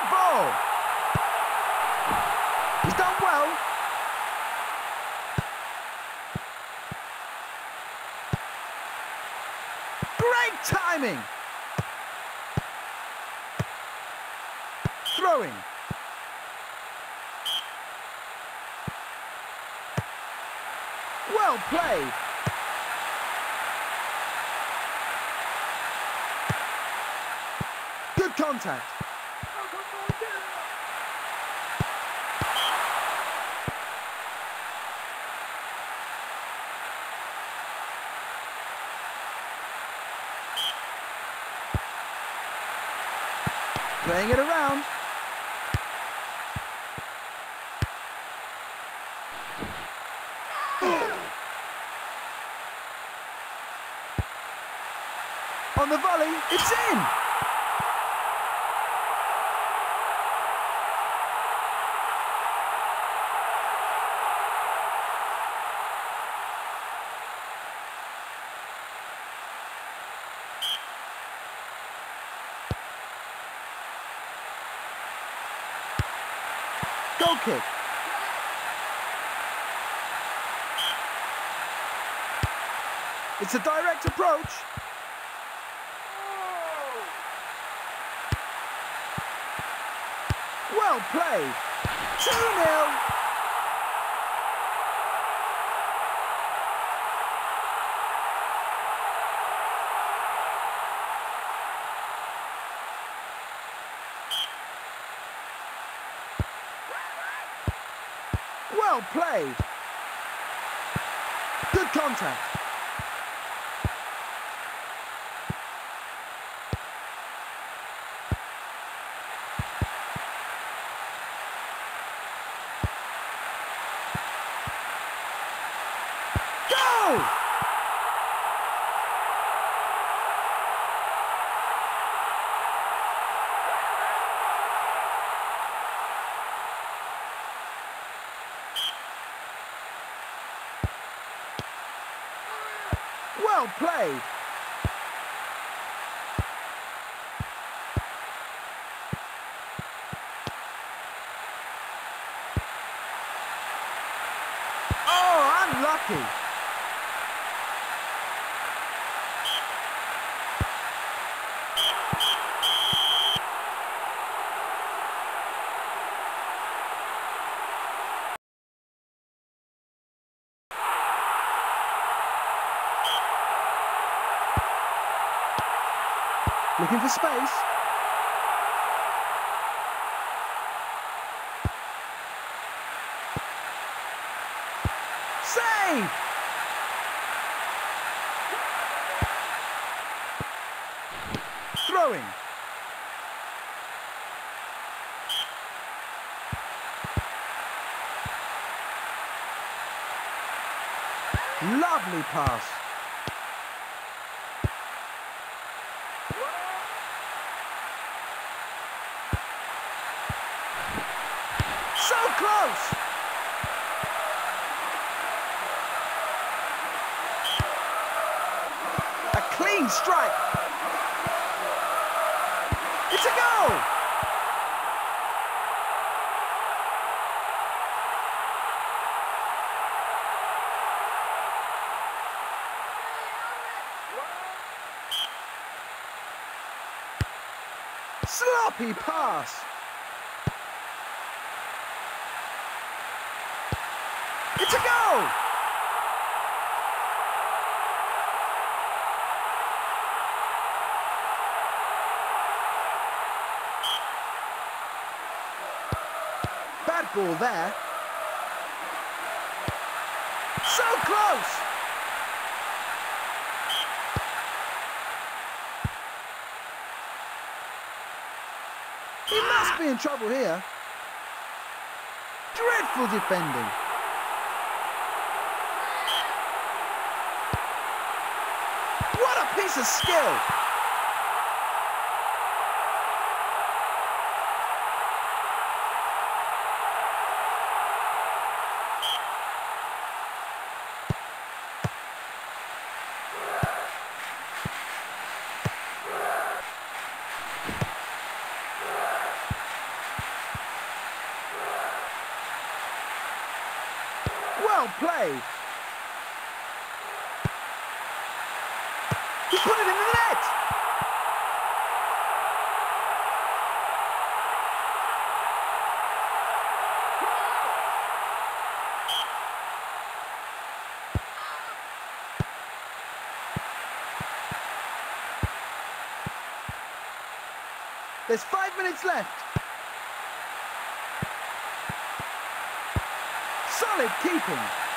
Good ball. He's done well. Great timing. Throwing. Well played. Good contact. Playing it around. On the volley, it's in! Goal kick. It's a direct approach. Well played. 2-0. Well played. Good contact. Well played. Oh. Looking for space. Save! Throwing. Lovely pass. So close! A clean strike. It's a goal! Sloppy pass. It's a goal! Bad ball there. So close! He must be in trouble here. Dreadful defending. a piece of skill. Well played. Put it in the net! There's five minutes left. Solid keeping.